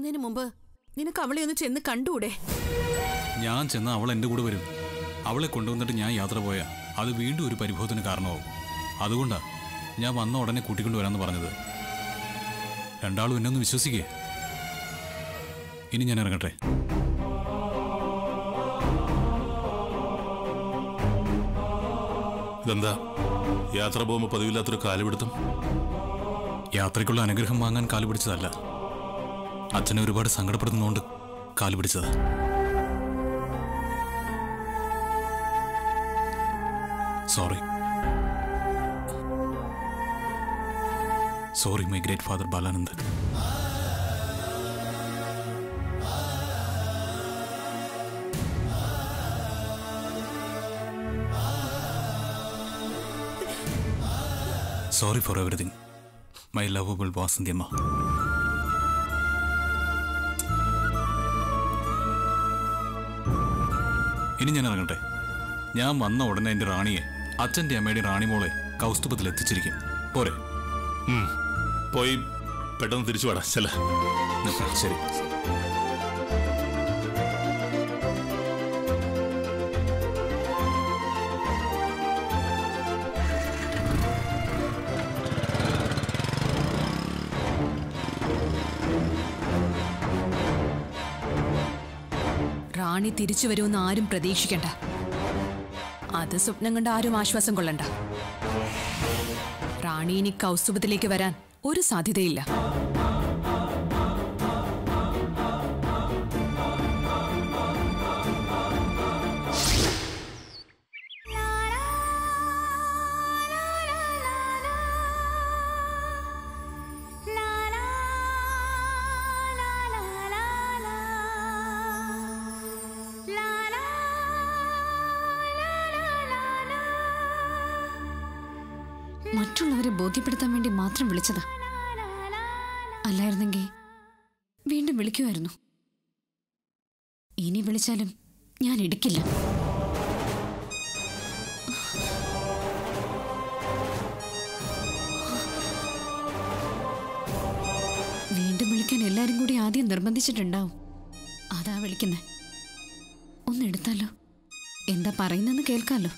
പോകുന്നതിന് മുമ്പ് നിനക്ക് അവളെ ഒന്ന് ചെന്ന് കണ്ടുകൂടെ? ഞാൻ ചെന്ന് അവൾ എന്റെ കൂടെ വരും. അവളെ കൊണ്ടുവന്നിട്ട് ഞാൻ യാത്ര പോയാ. അത് വീണ്ടും ഒരു പരിഭവത്തിന് കാരണമാവും. അതുകൊണ്ടാ ഞാൻ വന്ന ഉടനെ കൂട്ടിക്കൊണ്ട് വരാമെന്ന് പറഞ്ഞത്. രണ്ടാളും എന്നെ ഒന്ന് വിശ്വസിക്കേ. ഇനി ഞാൻ ഇറങ്ങട്ടെ. ഇതെന്താ? യാത്ര പോകുമ്പോൾ പതിവില്ലാത്തൊരു കാലുപിടുത്തം? യാത്രയ്ക്കുള്ള അനുഗ്രഹം വാങ്ങാൻ കാൽ പിടിച്ചതല്ല അച്ഛനെ ഒരുപാട് സങ്കടപ്പെടുത്തുന്നതുകൊണ്ട് കാൽ പിടിച്ചതാ. Sorry sorry my great father Balanand sorry for everything my lovable വാസന്തിയമ്മ ഇനി ഞാൻ ഇറങ്ങട്ടെ. ഞാൻ വന്ന ഉടനെ എന്റെ റാണിയെ അച്ഛന്റെ അമ്മയുടെ റാണിമോളെ കൗസ്തുഭത്തിൽ എത്തിച്ചിരിക്കും. പോരെ. പോയി പെട്ടെന്ന് തിരിച്ചു വാടാ. ശരി. തിരിച്ചു വരുമെന്ന് ആരും പ്രതീക്ഷിക്കണ്ട. അത് സ്വപ്നം കണ്ട ആരും ആശ്വാസം കൊള്ളണ്ട. റാണി ഇനി കൗസ്തുഭത്തിലേക്ക് വരാൻ ഒരു സാധ്യതയില്ല. എടുക്കില്ല വീണ്ടും വിളിക്കാൻ എല്ലാരും കൂടി ആദ്യം നിർബന്ധിച്ചിട്ടുണ്ടാവും. അതാ വിളിക്കുന്നേ. ഒന്ന് എടുത്താലോ? എന്താ പറയുന്നെന്ന് കേൾക്കാലോ?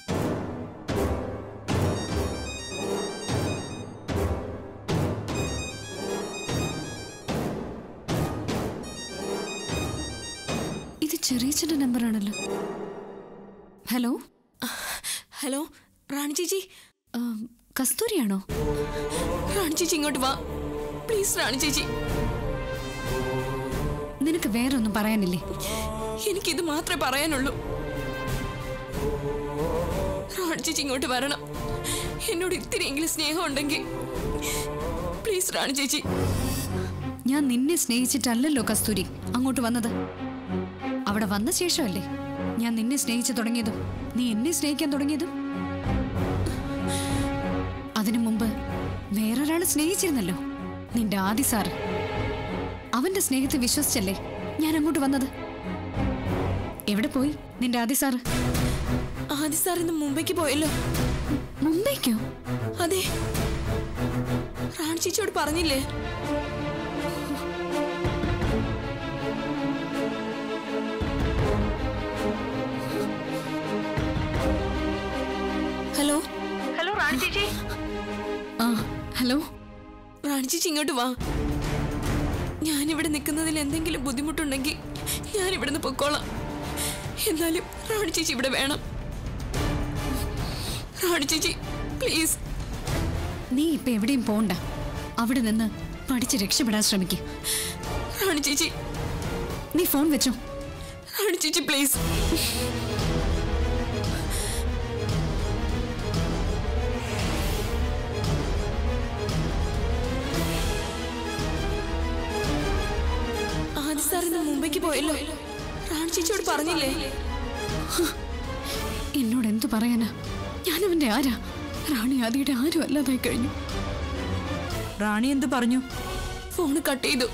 ചെറിയ നമ്പറാണല്ലോ ഹലോ? ഹലോ റാണി ചേച്ചി. കസ്തൂരിയാണോ? റാണി ചേച്ചി ഇങ്ങോട്ട് വാ. പ്ലീസ് റാണി ചേച്ചി. നിനക്ക് വേറെ ഒന്നും പറയാനില്ലേ? എനിക്കിത് മാത്രമേ പറയാനുള്ളൂ. റാണി ചേച്ചി ഇങ്ങോട്ട് വരണം. എന്നോട് ഇത്തിരിയെങ്കിലും സ്നേഹം ഉണ്ടെങ്കിൽ പ്ലീസ് റാണി ചേച്ചി. ഞാൻ നിന്നെ സ്നേഹിച്ചിട്ടല്ലല്ലോ കസ്തൂരി അങ്ങോട്ട് വന്നത്. അവിടെ വന്ന ശേഷമല്ലേ? ഞാൻ നിന്നെ സ്നേഹിച്ചു തുടങ്ങിയതും. നീ എന്നെ സ്നേഹിക്കാൻ തുടങ്ങിയതും. അതിനു മുമ്പ് വേറൊരാളെ സ്നേഹിച്ചിരുന്നല്ലോ. നിന്റെ ആദി സാർ അവന്റെ സ്നേഹത്തെ വിശ്വസിച്ചല്ലേ ഞാൻ അങ്ങോട്ട് വന്നത്? എവിടെ പോയി നിന്റെ ആദി സാർ ആദി സാർ ഇന്ന് മുംബൈക്ക് പോയല്ലോ. മുംബൈക്കോ? അതെ. റാണി ചേച്ചിയോട് പറഞ്ഞില്ലേ? ആ ഹലോ? റാണി ചേച്ചി ഇങ്ങോട്ട് വാ. ഞാനിവിടെ നിൽക്കുന്നതിൽ എന്തെങ്കിലും ബുദ്ധിമുട്ടുണ്ടെങ്കിൽ ഞാൻ ഇവിടുന്ന് പൊക്കോളാം. എന്നാലും റാണി ചേച്ചി ഇവിടെ വേണം. റാണി ചേച്ചി പ്ലീസ്. നീ ഇപ്പൊ എവിടെയും പോണ്ട. അവിടെ നിന്ന് പഠിച്ച് രക്ഷപ്പെടാൻ ശ്രമിക്കും. റാണി ചേച്ചി നീ ഫോൺ വെച്ചോ. റാണി ചേച്ചി പ്ലീസ്. മുംബൈക്ക് പോയല്ലോ. റാണി ചേച്ചിയോട് പറഞ്ഞില്ലേ? എന്നോട് എന്തു പറയാനാ? ഞാനവന്റെ ആരാ? റാണി ആദിയുടെ ആരും അല്ലാതായി കഴിഞ്ഞു. റാണി എന്ത് പറഞ്ഞു? ഫോണ് കട്ട് ചെയ്തു.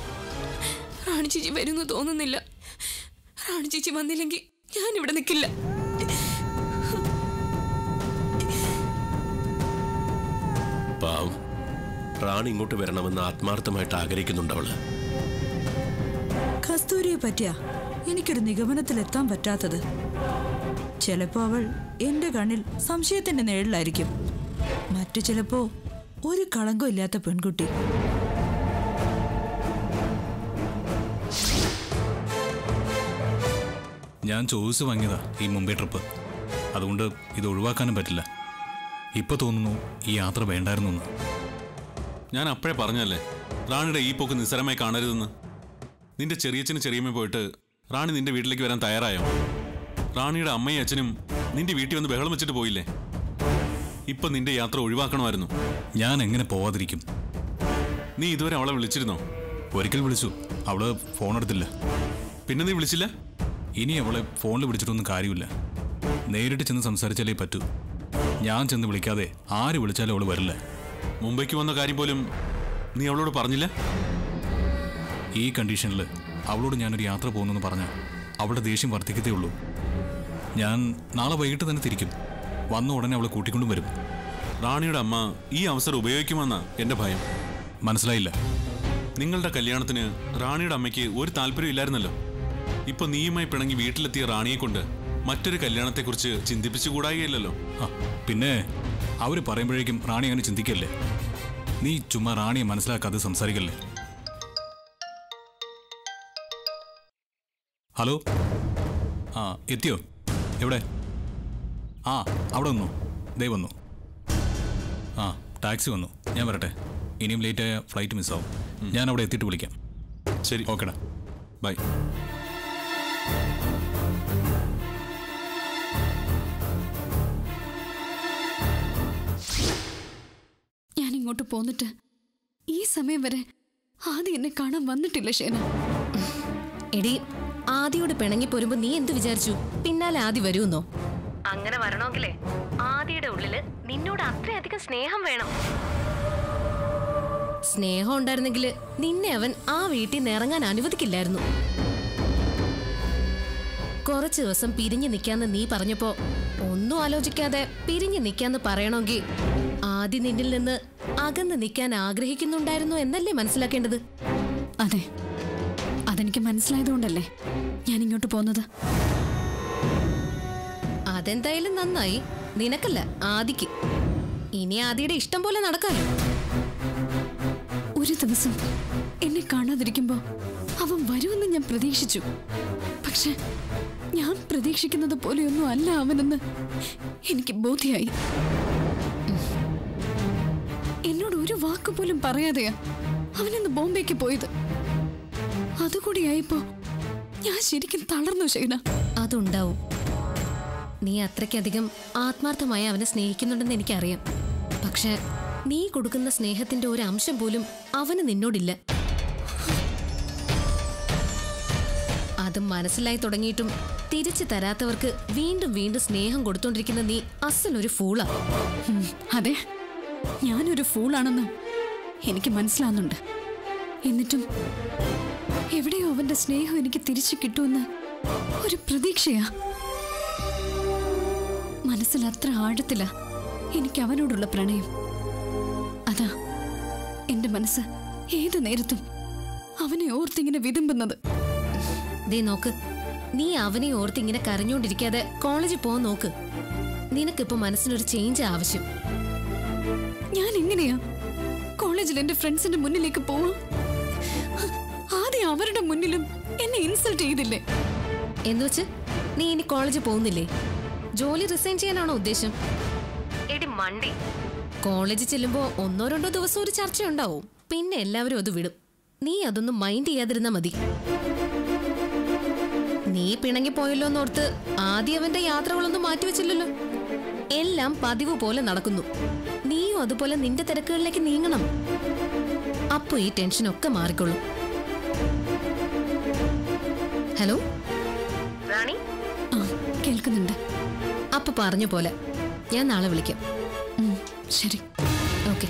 റാണി ചേച്ചി വരുന്നു തോന്നുന്നില്ല. റാണി ചേച്ചി വന്നില്ലെങ്കിൽ ഞാൻ ഇവിടെ നിൽക്കില്ല പാവം. റാണി ഇങ്ങോട്ട് വരണമെന്ന് ആത്മാർത്ഥമായിട്ട് ആഗ്രഹിക്കുന്നുണ്ട് അവൾ. കസ്തൂരിയെ പറ്റിയാ? എനിക്കൊരു നിഗമനത്തിലെത്താൻ പറ്റാത്തത്. ചിലപ്പോ അവൾ എന്റെ കണ്ണിൽ സംശയത്തിന്റെ നിഴലിലായിരിക്കും. മറ്റു ചിലപ്പോ ഒരു കളങ്കമില്ലാത്ത പെൺകുട്ടി. ഞാൻ ചോദിച്ചു വാങ്ങിയതാ ഈ മുംബൈ ട്രിപ്പ്. അതുകൊണ്ട് ഇത് ഒഴിവാക്കാനും പറ്റില്ല. ഇപ്പൊ തോന്നുന്നു ഈ യാത്ര വേണ്ടായിരുന്നു ഞാൻ അപ്പോഴേ പറഞ്ഞല്ലേ റാണിയുടെ ഈ പോക്ക് നിസ്സാരമായി കാണരുതെന്ന്. നിന്റെ ചെറിയച്ഛനും ചെറിയമ്മ പോയിട്ട് റാണി നിന്റെ വീട്ടിലേക്ക് വരാൻ തയ്യാറായോ? റാണിയുടെ അമ്മയും അച്ഛനും നിന്റെ വീട്ടിൽ വന്ന് ബഹളം വെച്ചിട്ട് പോയില്ലേ? ഇപ്പൊ നിന്റെ യാത്ര ഒഴിവാക്കണമായിരുന്നു. ഞാൻ എങ്ങനെ പോവാതിരിക്കും? നീ ഇതുവരെ അവളെ വിളിച്ചിരുന്നോ? ഒരിക്കൽ വിളിച്ചു. അവൾ ഫോൺ എടുത്തില്ല. പിന്നെ നീ വിളിച്ചില്ല? ഇനി അവളെ ഫോണിൽ വിളിച്ചിട്ടൊന്നും കാര്യമില്ല. നേരിട്ട് ചെന്ന് സംസാരിച്ചാലേ പറ്റൂ. ഞാൻ ചെന്ന് വിളിക്കാതെ ആര് വിളിച്ചാലും അവൾ വരില്ല. മുംബൈക്ക് വന്ന കാര്യം പോലും നീ അവളോട് പറഞ്ഞില്ല? ഈ കണ്ടീഷനിൽ അവളോട് ഞാനൊരു യാത്ര പോകുന്നെന്ന് പറഞ്ഞാൽ അവളുടെ ദേഷ്യം വർദ്ധിക്കത്തേ ഉള്ളൂ. ഞാൻ നാളെ വൈകിട്ട് തന്നെ തിരിക്കും. വന്ന ഉടനെ അവളെ കൂട്ടിക്കൊണ്ടും വരും. റാണിയുടെ അമ്മ ഈ അവസരം ഉപയോഗിക്കുമെന്നാ എന്റെ ഭയം. മനസ്സിലായില്ല. നിങ്ങളുടെ കല്യാണത്തിന് റാണിയുടെ അമ്മയ്ക്ക് ഒരു താല്പര്യം ഇല്ലായിരുന്നല്ലോ. ഇപ്പൊ നീയുമായി പിണങ്ങി വീട്ടിലെത്തിയ റാണിയെ കൊണ്ട് മറ്റൊരു കല്യാണത്തെക്കുറിച്ച് ചിന്തിപ്പിച്ചുകൂടായില്ലല്ലോ. ആ, പിന്നെ അവർ പറയുമ്പോഴേക്കും റാണി അങ്ങനെ ചിന്തിക്കല്ലേ? നീ ചുമ്മാ റാണിയെ മനസ്സിലാക്കാതെ സംസാരിക്കല്ലേ? ഹലോ? ആ എത്തിയോ? എവിടെ? ആ അവിടെ വന്നു. ദേ വന്നു. ആ ടാക്സി വന്നു. ഞാൻ വരട്ടെ. ഇനിയും ലേറ്റായ ഫ്ലൈറ്റ് മിസ്സാവും. ഞാൻ അവിടെ എത്തിയിട്ട് വിളിക്കാം. ശരി. ഓക്കേടാ. ബൈ. ഞാൻ ഇങ്ങോട്ട് പോന്നിട്ട് ഈ സമയം വരെ ആദ്യം എന്നെ കാണാൻ വന്നിട്ടില്ല ഷേന. എടി ആദിയോട് പിണങ്ങി പോരുമ്പോ നീ എന്ത് വിചാരിച്ചു? പിന്നാലെ ആദി വരുമെന്നോ? അങ്ങനെ വരണമെങ്കിലേ ആദിയുടെ ഉള്ളിൽ നിന്നോട് അത്രയധികം സ്നേഹം വേണം. സ്നേഹം ഉണ്ടായിരുന്നെങ്കിൽ നിന്നെ അവൻ ആ വീട്ടിൽ നിന്ന് ഇറങ്ങാൻ അനുവദിക്കില്ലായിരുന്നു. കുറച്ചു ദിവസം പിരിഞ്ഞു നിൽക്കാന്ന് നീ പറഞ്ഞപ്പോ ഒന്നും ആലോചിക്കാതെ പിരിഞ്ഞു നിൽക്കാന്ന് പറയണമെങ്കിൽ ആദ്യം നിന്നിൽ നിന്ന് അകന്ന് നിൽക്കാൻ ആഗ്രഹിക്കുന്നുണ്ടായിരുന്നു എന്നല്ലേ മനസ്സിലാക്കേണ്ടത്? അതെ. അതെനിക്ക് മനസ്സിലായതുകൊണ്ടല്ലേ ഞാൻ ഇങ്ങോട്ട് പോന്നത്? അതെന്തായാലും നന്നായി. നിനക്കല്ല ആദിക്ക്. ഇനി ആദിയുടെ ഇഷ്ടം പോലെ നടക്കാലോ. ഒരു ദിവസം എന്നെ കാണാതിരിക്കുമ്പോ അവൻ വരുമെന്ന് ഞാൻ പ്രതീക്ഷിച്ചു. പക്ഷെ ഞാൻ പ്രതീക്ഷിക്കുന്നത് പോലെയൊന്നും അല്ല അവനെന്ന് എനിക്ക് ബോധ്യായി. എന്നോട് ഒരു വാക്ക് പോലും പറയാതെയാ അവനെന്ന് ബോംബെക്ക് പോയത്. അതുകൂടിയായപ്പോ. ഞാൻ ശരിക്കും തളർന്നു ഷൈന. അതുണ്ടാവും. നീ അത്രയ്ക്കധികം ആത്മാർത്ഥമായി അവനെ സ്നേഹിക്കുന്നുണ്ടെന്ന് എനിക്കറിയാം. പക്ഷെ നീ കൊടുക്കുന്ന സ്നേഹത്തിന്റെ ഒരു അംശം പോലും അവന് നിന്നോടില്ല. അത് മനസ്സിലായി തുടങ്ങിയിട്ടും തിരിച്ചു തരാത്തവർക്ക് വീണ്ടും വീണ്ടും സ്നേഹം കൊടുത്തോണ്ടിരിക്കുന്ന നീ അസലൊരു ഫൂളാ അതെ. ഞാനൊരു ഫൂളാണെന്ന് എനിക്ക് മനസ്സിലാവുന്നുണ്ട്. എന്നിട്ടും എവിടെയോ അവന്റെ സ്നേഹം എനിക്ക് തിരിച്ചു കിട്ടുമെന്ന് ഒരു പ്രതീക്ഷയാ. മനസ്സിൽ അത്ര ആഴത്തില എനിക്ക് അവനോടുള്ള പ്രണയം. അതാ എന്റെ മനസ്സ് ഏത് നേരത്തും അവനെ ഓർത്തിങ്ങനെ വിതുമ്പുന്നത്. ദേ നോക്ക് നീ അവനെ ഓർത്തിങ്ങനെ കരഞ്ഞോണ്ടിരിക്കാതെ കോളേജിൽ പോകാൻ നോക്ക്. നിനക്കിപ്പോ മനസ്സിനൊരു ചേഞ്ച് ആവശ്യം. ഞാൻ എങ്ങനെയാ കോളേജിൽ എന്റെ ഫ്രണ്ട്സിന്റെ മുന്നിലേക്ക് പോവാ? അവരുടെ മുന്നിലും എന്നെ ഇൻസൾട്ട് ചെയ്തില്ലേ? എന്നുവെച്ച് നീ ഇനി കോളേജിൽ പോകുന്നില്ലേ? ജോലി റിസൈൻ ചെയ്യാനാണോ ഉദ്ദേശം? എടി മണ്ടി. കോളേജിൽ ചെല്ലുമ്പോ ഒന്നോ രണ്ടോ ദിവസം ഒരു ചർച്ച ഉണ്ടാവും പിന്നെ എല്ലാവരും അത് വിടും. നീ അതൊന്നും മൈൻഡ് ചെയ്യാതിരുന്നാ മതി. നീ പിണങ്ങി പോയല്ലോ എന്നോർത്ത് ആദ്യം അവന്റെ യാത്രകളൊന്നും മാറ്റിവെച്ചില്ലല്ലോ. എല്ലാം പതിവ് പോലെ നടക്കുന്നു. നീയും അതുപോലെ നിന്റെ തിരക്കുകളിലേക്ക് നീങ്ങണം. അപ്പൊ ഈ ടെൻഷനൊക്കെ മാറിക്കൊള്ളും ഹലോ? റാണി? ആ കേൾക്കുന്നുണ്ട്. അപ്പൊ പറഞ്ഞ പോലെ. ഞാൻ നാളെ വിളിക്കാം. ശരി. ഓക്കെ.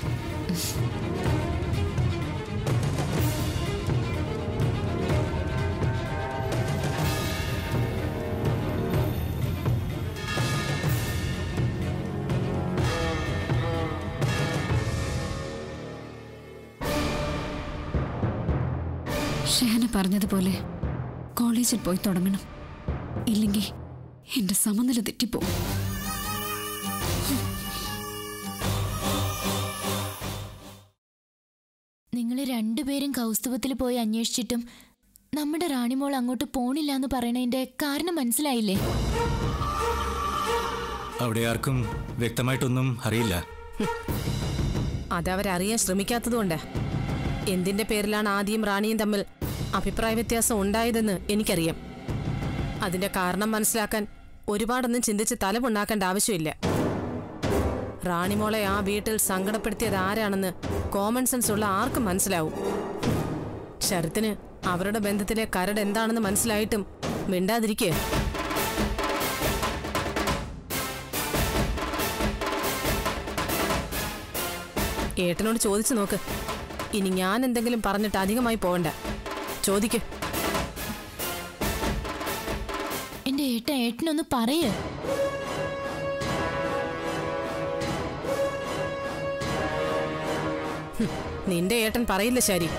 ഷെഹന പറഞ്ഞതുപോലെ കോളേജിൽ പോയി തുടങ്ങണം. ഇല്ലെങ്കിൽ എന്റെ സമനില തെറ്റിപ്പോവും. നിങ്ങൾ രണ്ടുപേരും കൗസ്തുവത്തിൽ പോയി അന്വേഷിച്ചിട്ടും നമ്മുടെ റാണിമോൾ അങ്ങോട്ട് പോണില്ല എന്ന് പറയണതിന്റെ കാരണം മനസ്സിലായില്ലേ? അവിടെ ആർക്കും വ്യക്തമായിട്ടൊന്നും അറിയില്ല. അതവരറിയാൻ ശ്രമിക്കാത്തതുകൊണ്ട് എന്തിന്റെ പേരിലാണ് ആദ്യം റാണിയും തമ്മിൽ അഭിപ്രായ വ്യത്യാസം ഉണ്ടായതെന്ന് എനിക്കറിയാം. അതിന്റെ കാരണം മനസ്സിലാക്കാൻ ഒരുപാടൊന്നും ചിന്തിച്ച് തലമുണ്ടാക്കേണ്ട ആവശ്യമില്ല. റാണിമോളെ ആ വീട്ടിൽ സങ്കടപ്പെടുത്തിയത് ആരാണെന്ന് കോമൺ സെൻസ് ഉള്ള ആർക്കും മനസ്സിലാവും. ശരത്തിന് അവരുടെ ബന്ധത്തിലെ കരട് എന്താണെന്ന് മനസ്സിലായിട്ടും മിണ്ടാതിരിക്കേ. ഏട്ടനോട് ചോദിച്ചു നോക്ക്. ഇനി ഞാൻ എന്തെങ്കിലും പറഞ്ഞിട്ട് അധികമായി പോകണ്ട ചോദിക്ക്. എന്റെ ഏട്ട ഏട്ടനൊന്ന് പറയേ. നിന്റെ ഏട്ടൻ പറയില്ല ശരി.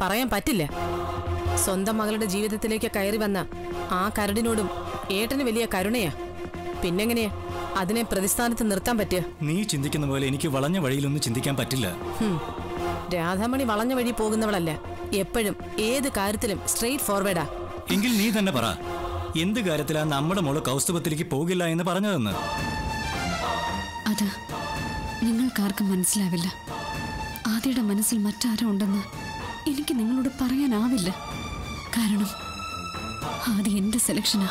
പറയാൻ പറ്റില്ല. സ്വന്തം മകളുടെ ജീവിതത്തിലേക്ക് കയറി വന്ന ആ കരടിനോടും ഏട്ടന് വലിയ കരുണയാ. പിന്നെങ്ങനെയാ? അതിനെ പ്രതിസ്ഥാനത്ത് നിർത്താൻ പറ്റുക നീ ചിന്തിക്കുന്ന പോലെ എനിക്ക് വളഞ്ഞ വഴിയിലൊന്നും ചിന്തിക്കാൻ പറ്റില്ല. രാധാമണി വളഞ്ഞ വഴി പോകുന്നവളല്ല. എപ്പോഴും ഏത് കാര്യത്തിലും സ്ട്രെയിറ്റ് ഫോർവേഡാ എങ്കിൽ നീ തന്നെ പറ എന്ത് കാര്യത്തിലാ നമ്മുടെ മോൾ കൗസ്തുഭത്തിലേക്ക് പോകില്ല എന്ന് പറഞ്ഞതെന്ന്? അത് നിങ്ങൾക്കാർക്കും മനസ്സിലാവില്ല. ആദ്യയുടെ മനസ്സിൽ മറ്റാരോ ഉണ്ടെന്ന് എനിക്ക് നിങ്ങളോട് പറയാനാവില്ല. കാരണം ആദ്യ എന്റെ സെലക്ഷനാ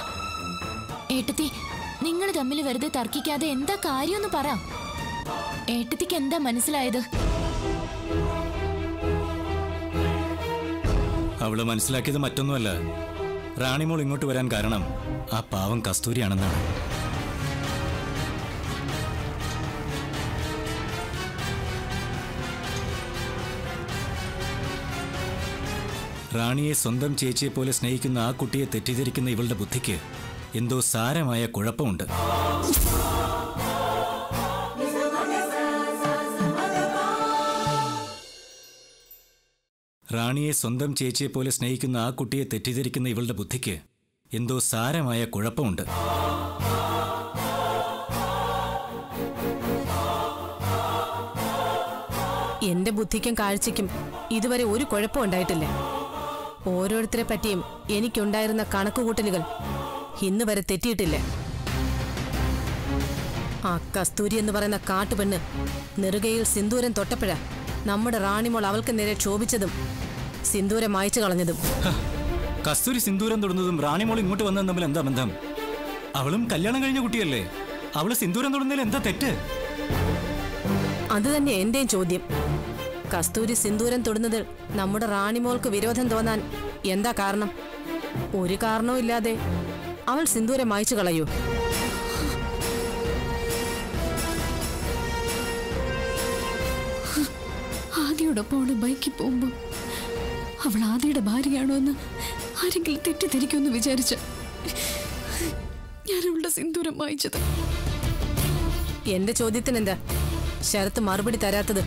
ഏട്ടത്തി നിങ്ങൾ തമ്മിൽ വെറുതെ തർക്കിക്കാതെ എന്താ കാര്യമൊന്ന് പറ. ഏട്ടത്തിക്ക് എന്താ മനസ്സിലായത്? അവൾ മനസ്സിലാക്കിയത് മറ്റൊന്നുമല്ല. റാണിമോൾ ഇങ്ങോട്ട് വരാൻ കാരണം ആ പാവം കസ്തൂരിയാണെന്നാണ്. റാണിയെ സ്വന്തം ചേച്ചിയെ പോലെ സ്നേഹിക്കുന്ന ആ കുട്ടിയെ തെറ്റിദ്ധരിക്കുന്ന ഇവളുടെ ബുദ്ധിക്ക് എന്തോ സാരമായ കുഴപ്പമുണ്ട്. റാണിയെ സ്വന്തം ചേച്ചിയെ പോലെ സ്നേഹിക്കുന്ന ആ കുട്ടിയെ തെറ്റിദ്ധരിക്കുന്ന ഇവളുടെ ബുദ്ധിക്ക് എന്തോ സാരമായ കുഴപ്പമുണ്ട്. എന്റെ ബുദ്ധിക്കും കാഴ്ചയ്ക്കും ഇതുവരെ ഒരു കുഴപ്പം ഉണ്ടായിട്ടില്ല. ഓരോരുത്തരെ പറ്റിയും എനിക്കുണ്ടായിരുന്ന കണക്കുകൂട്ടലുകൾ ഇന്ന് വരെ തെറ്റിയിട്ടില്ല. ആ കസ്തൂരി എന്ന് പറയുന്ന കാട്ടുപെണ്ണ് നെറുകയിൽ സിന്ദൂരം തൊട്ടപ്പോഴാ നമ്മുടെ റാണിമോൾ അവൾക്ക് നേരെ ക്ഷോഭിച്ചതും സിന്ദൂരം മായച്ചു കളഞ്ഞതും. കസ്തൂരി സിന്ദൂരം തൊടുന്നതും റാണിമോൾ ഇങ്ങോട്ട് വന്നതും തമ്മിൽ എന്താ ബന്ധം? അവളും കല്യാണം കഴിഞ്ഞ കുട്ടിയല്ലേ? അവൾ സിന്ദൂരം തൊടുന്നതിൽ എന്താ തെറ്റ്? അത് തന്നെ എന്റെയും ചോദ്യം. കസ്തൂരി സിന്ദൂരം തൊടുന്നതിൽ നമ്മുടെ റാണിമോൾക്ക് വിരോധം തോന്നാൻ എന്താ കാരണം? ഒരു കാരണവും ഇല്ലാതെ അവൾ സിന്ദൂരം മായ്ച്ചു കളയൂ. ആദിയോടൊപ്പം അവൾ ബൈക്കിൽ പോകുമ്പോൾ അവൾ ആദിയുടെ ഭാര്യയാണോ എന്ന് ആരെങ്കിലും തെറ്റിദ്ധരിക്കുമെന്ന് വിചാരിച്ച ഞാൻ അവളുടെ സിന്ദൂരം വായിച്ചത് എന്റെ ചോദ്യത്തിന് എന്താ ശരത്ത് മറുപടി തരാത്തത്?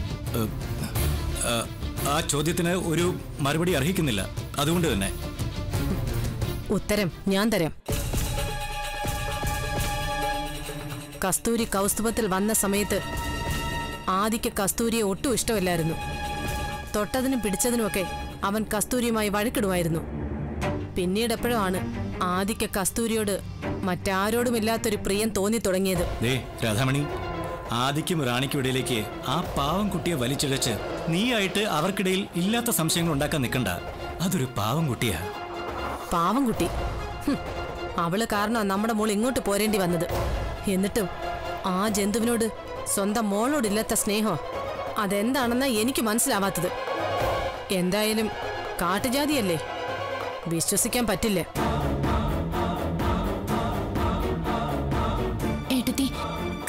ആ, ആ ചോദ്യത്തിന് ഒരു മറുപടി അർഹിക്കുന്നില്ല. അതുകൊണ്ട് തന്നെ. ഉത്തരം ഞാൻ തരാം. കസ്തൂരി കൗസ്തുഭത്തിൽ വന്ന സമയത്ത് ആദിക്ക് കസ്തൂരിയെ ഒട്ടും ഇഷ്ടമില്ലായിരുന്നു. തൊട്ടതിനും പിടിച്ചതിനുമൊക്കെ അവൻ കസ്തൂരിയുമായി വഴക്കിടുമായിരുന്നു. പിന്നീട് എപ്പോഴാണ് ആദിക്ക് കസ്തൂരിയോട് മറ്റാരോടുമില്ലാത്തൊരു പ്രിയം തോന്നി തുടങ്ങിയത് രാധാമണി ആദിക്കും റാണിക്കും ഇടയിലേക്ക് ആ പാവം കുട്ടിയെ വലിച്ചിഴച്ച് നീയായിട്ട് അവർക്കിടയിൽ ഇല്ലാത്ത സംശയങ്ങൾ ഉണ്ടാക്കാൻ നിൽക്കണ്ട. അതൊരു പാവം കുട്ടിയാ. പാവം കുട്ടി. അവൾ കാരണം നമ്മുടെ മോൾ ഇങ്ങോട്ട് പോരേണ്ടി വന്നത്. എന്നിട്ടും ആ ജന്തുവിനോട് സ്വന്തം മോളോടില്ലാത്ത സ്നേഹം അതെന്താണെന്നാ എനിക്ക് മനസ്സിലാവാത്തത്. എന്തായാലും കാട്ടുജാതിയല്ലേ? വിശ്വസിക്കാൻ പറ്റില്ല. ഏട്ടത്തി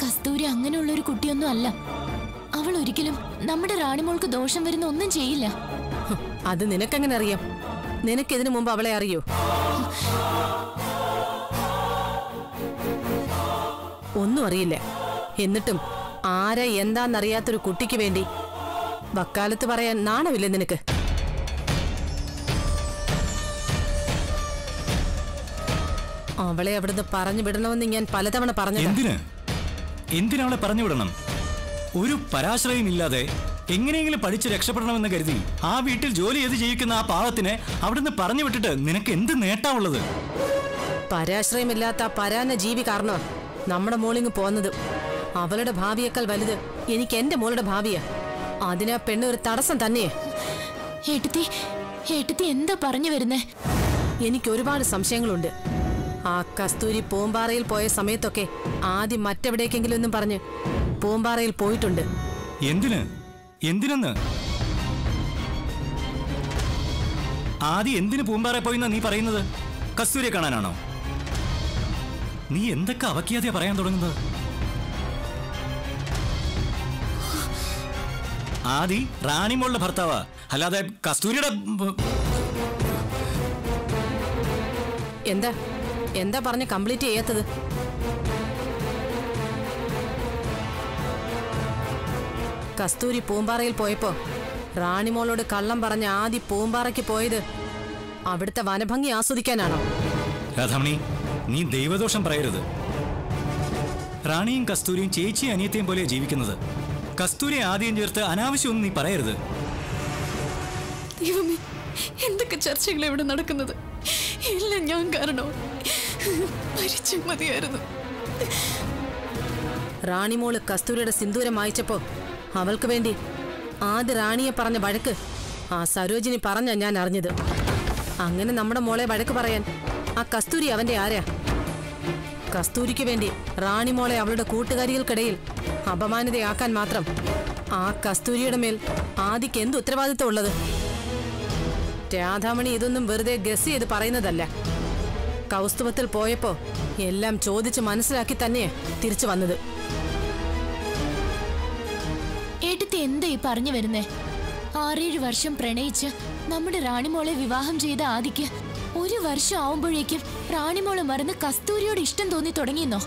കസ്തൂരി അങ്ങനെയുള്ള ഒരു കുട്ടിയൊന്നും അല്ല. അവൾ ഒരിക്കലും നമ്മുടെ റാണിമോൾക്ക് ദോഷം വരുന്ന ഒന്നും ചെയ്യില്ല. അത് നിനക്കെങ്ങനെ അറിയാം? നിനക്കെതിനു മുമ്പ് അവളെ അറിയോ? ഒന്നും അറിയില്ല. എന്നിട്ടും ആരെ എന്താന്നറിയാത്തൊരു കുട്ടിക്ക് വേണ്ടി വക്കാലത്ത് പറയാൻ നാണമില്ലേ നിനക്ക്? അവളെ അവിടുന്ന് പറഞ്ഞു വിടണമെന്ന് ഞാൻ പലതവണ പറഞ്ഞു എന്തിന്? എന്തിനവളെ പറഞ്ഞു വിടണം? ഒരു പരാശ്രയം ഇല്ലാതെ എങ്ങനെയെങ്കിലും പഠിച്ച് രക്ഷപ്പെടണമെന്ന് കരുതി ആ വീട്ടിൽ ജോലി ചെയ്ത് ജീവിക്കുന്ന ആ പാവത്തിനെ അവിടുന്ന് പറഞ്ഞു വിട്ടിട്ട് നിനക്ക് എന്ത് നേട്ടാവുള്ളത്? പരാശ്രയമില്ലാത്ത ആ പരാന്ന ജീവി കാരണം? നമ്മുടെ മോളിങ് പോന്നത്. അവളുടെ ഭാവിയേക്കാൾ വലുത് എനിക്ക് എന്റെ മോളുടെ ഭാവിയാ. അതിനാ പെണ്ണ് ഒരു തടസ്സം തന്നെയേ. എന്താ പറഞ്ഞു വരുന്നേ? എനിക്ക് ഒരുപാട് സംശയങ്ങളുണ്ട്. ആ കസ്തൂരി പൂമ്പാറയിൽ പോയ സമയത്തൊക്കെ ആദ്യം മറ്റെവിടേക്കെങ്കിലും ഒന്നും പറഞ്ഞ് പൂമ്പാറയിൽ പോയിട്ടുണ്ട്. എന്തിന്? എന്തിനെന്ന്? ആദ്യം എന്തിന് പൂമ്പാറ പോയിന്നാ നീ പറയുന്നത്? കസ്തൂരിയെ കാണാനാണോ? നീ എന്തൊക്കെ അവക്കിയാതെയാ പറയാൻ തുടങ്ങുന്നത്? ആദി റാണിമോളുടെ ഭർത്താവാ. അല്ലാതെ കസ്തൂരിയുടെ എന്താ? എന്താ പറഞ്ഞ് കംപ്ലീറ്റ് ചെയ്യാത്തത്? കസ്തൂരി പൂമ്പാറയിൽ പോയപ്പോ റാണിമോളോട് കള്ളം പറഞ്ഞ ആദ്യ പൂമ്പാറയ്ക്ക് പോയത് അവിടുത്തെ വനഭംഗി ആസ്വദിക്കാനാണോ? രാധാമണി നീ ദൈവദോഷം പറയരുത്. റാണിയും കസ്തൂരിയും ചേച്ചി അനിയത്തെയും പോലെ ജീവിക്കുന്നത്. കസ്തൂരി ആദ്യം ചേർത്ത് അനാവശ്യമൊന്നും നീ പറയരുത്. ദൈവമേ എന്തൊക്കെ ചർച്ചകൾ ഇവിടെ നടക്കുന്നത്? ഇല്ല ഞാൻ കാരണോ മതിയായിരുന്നു. റാണിമോൾ കസ്തൂരിയുടെ സിന്ദൂരം വായിച്ചപ്പോ അവൾക്ക് വേണ്ടി ആദ്യ റാണിയെ പറഞ്ഞ വഴക്ക് ആ സരോജിനി പറഞ്ഞ ഞാൻ അറിഞ്ഞത്. അങ്ങനെ നമ്മുടെ മോളെ വഴക്ക് പറയാൻ ആ കസ്തൂരി അവന്റെ ആരാ? കസ്തൂരിക്ക് വേണ്ടി റാണിമോളെ അവളുടെ കൂട്ടുകാരികൾക്കിടയിൽ അപമാനിതയാക്കാൻ മാത്രം ആ കസ്തൂരിയുടെ മേൽ ആദിക്ക് എന്ത് ഉത്തരവാദിത്വം ഉള്ളത്? രാധാമണി ഇതൊന്നും വെറുതെ ഗസ് ചെയ്ത് പറയുന്നതല്ല. കൗസ്തുഭത്തിൽ പോയപ്പോ എല്ലാം ചോദിച്ച് മനസ്സിലാക്കി തന്നെ തിരിച്ചു വന്നത്. ഏട്ടത്തി എന്താ ഈ പറഞ്ഞു വരുന്നേ? ആറേഴ് വർഷം പ്രണയിച്ച് നമ്മുടെ റാണിമോളെ വിവാഹം ചെയ്ത ആദിക്ക് ഒരു വർഷം ആവുമ്പോഴേക്കും റാണിമോളെ മറന്ന് കസ്തൂരിയോട് ഇഷ്ടം തോന്നി തുടങ്ങിയെന്നോ?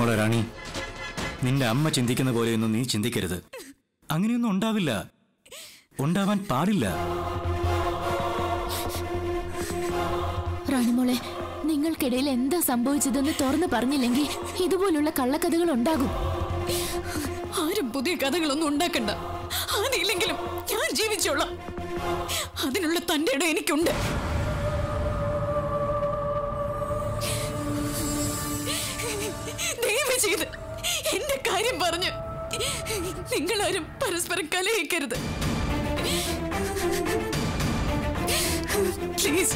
മോളെ റാണി നിന്റെ അമ്മ ചിന്തിക്കുന്ന പോലെയൊന്നും നീ ചിന്തിക്കരുത്. അങ്ങനെയൊന്നും ഉണ്ടാവില്ല. ഉണ്ടാവാൻ പാടില്ല. റാണിമോളെ നിങ്ങൾക്കിടയിൽ എന്താ സംഭവിച്ചതെന്ന് തുറന്നു പറഞ്ഞില്ലെങ്കിൽ ഇതുപോലുള്ള കള്ളക്കഥകൾ ഉണ്ടാകും. ആരും പുതിയ കഥകളൊന്നും ഉണ്ടാക്കണ്ട. ആദ്യമില്ലെങ്കിലും ഞാൻ അതിനുള്ള തന്റെ ഇടം എനിക്കുണ്ട്. ചെയ്ത് എന്റെ കാര്യം പറഞ്ഞു നിങ്ങളാരും പരസ്പരം കലഹിക്കരുത്. പ്ലീസ്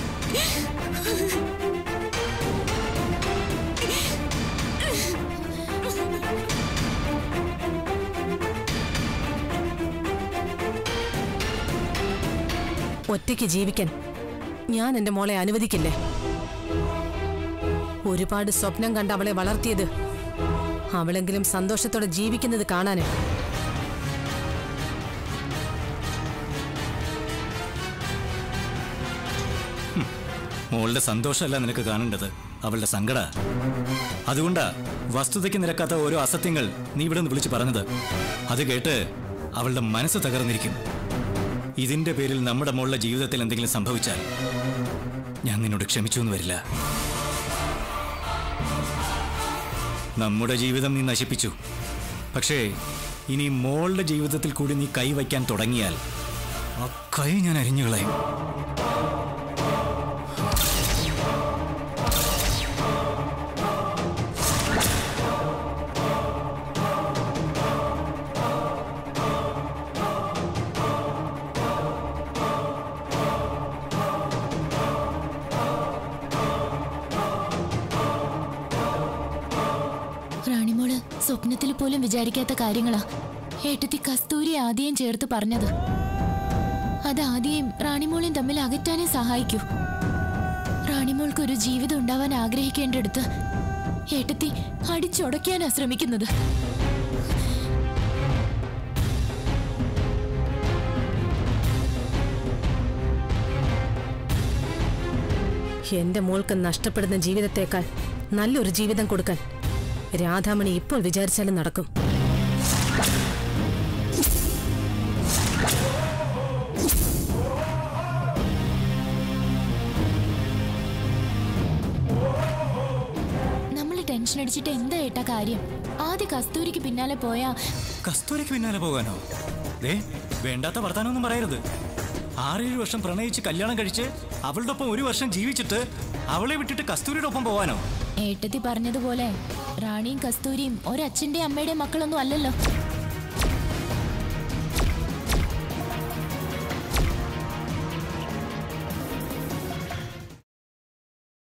ഒറ്റയ്ക്ക് ജീവിക്കാൻ ഞാൻ എന്റെ മോളെ അനുവദിക്കില്ലേ? ഒരുപാട് സ്വപ്നം കണ്ട് അവളെ വളർത്തിയത് അവളെങ്കിലും സന്തോഷത്തോടെ ജീവിക്കുന്നത് കാണാന്. മോളുടെ സന്തോഷമല്ല നിനക്ക് കാണേണ്ടത്. അവളുടെ സങ്കട. അതുകൊണ്ടാ വസ്തുതയ്ക്ക് നിരക്കാത്ത ഓരോ അസത്യങ്ങൾ നീ ഇവിടെ നിന്ന് വിളിച്ചു പറഞ്ഞത്. അത് കേട്ട് അവളുടെ മനസ്സ് തകർന്നിരിക്കും. ഇതിന്റെ പേരിൽ നമ്മുടെ മോളുടെ ജീവിതത്തിൽ എന്തെങ്കിലും സംഭവിച്ചാൽ ഞാൻ നിന്നോട് ക്ഷമിച്ചു എന്ന് വരില്ല. നമ്മുടെ ജീവിതം നീ നശിപ്പിച്ചു. പക്ഷേ ഇനി മോളുടെ ജീവിതത്തിൽ കൂടി നീ കൈവയ്ക്കാൻ തുടങ്ങിയാൽ ആ കൈ ഞാൻ അരിഞ്ഞു സ്വപ്നത്തിൽ പോലും വിചാരിക്കാത്ത കാര്യങ്ങളാ. ഏട്ടത്തി കസ്തൂരി ആദ്യം ചേർത്ത് പറഞ്ഞത്. അത് ആദ്യം റാണിമോളിയും തമ്മിൽ അകറ്റാനേ സഹായിക്കൂ. റാണിമോൾക്ക് ഒരു ജീവിതം ഉണ്ടാവാൻ ആഗ്രഹിക്കേണ്ടടുത്ത് ഏട്ടത്തി അടിച്ചുടയ്ക്കാനാ ശ്രമിക്കുന്നത്. എന്റെ മോൾക്ക് നഷ്ടപ്പെടുന്ന ജീവിതത്തേക്കാൾ നല്ലൊരു ജീവിതം കൊടുക്കാൻ രാധാമണി ഇപ്പോൾ വിചാരിച്ചാലും നടക്കും. നമ്മൾ ടെൻഷൻ അടിച്ചിട്ട് എന്താ ഏട്ടാ കാര്യം? ആദ്യ കസ്തൂരിക്ക് പിന്നാലെ പോയാ കസ്തൂരിക്ക് പിന്നാലെ പോകാനോ? ദേ വേണ്ടാത്ത വർത്താനൊന്നും പറയരുത്. ആറേഴ് വർഷം പ്രണയിച്ച് കല്യാണം കഴിച്ച് അവളുടെ ഒപ്പം ഒരു വർഷം ജീവിച്ചിട്ട് അവളെ വിട്ടിട്ട് കസ്തൂരിയുടെ ഒപ്പം പോവാനോ? ഏട്ടത്തി പറഞ്ഞതുപോലെ റാണിയും കസ്തൂരിയും ഒരച്ഛന്റെയും അമ്മയുടെയും മക്കളൊന്നും അല്ലല്ലോ.